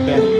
up there.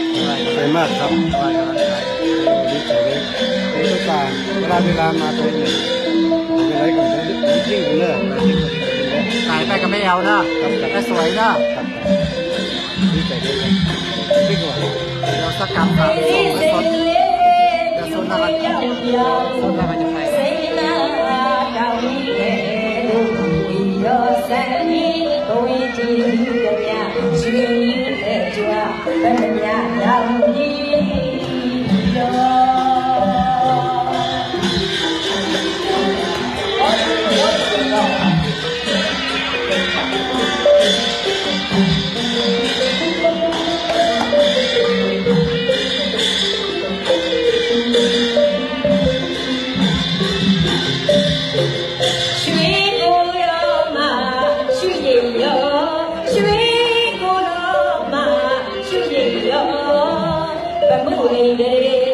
มากครับไหว้กำลังใจดีใจเลยนี่ก็การเวลาเวลามาตัวเนี่ยเป็นไรก่อนนะยิ่งเลิกยิ่งเลิกขายไปก็ไม่เอานะแต่สวยนะครับครับดีใจเลยยิ่งกว่าเดี๋ยวสักกรรมครับส่งไปคนเดี๋ยวโซนหน้ากันโซนหน้ากัน Bukan. Hey, baby.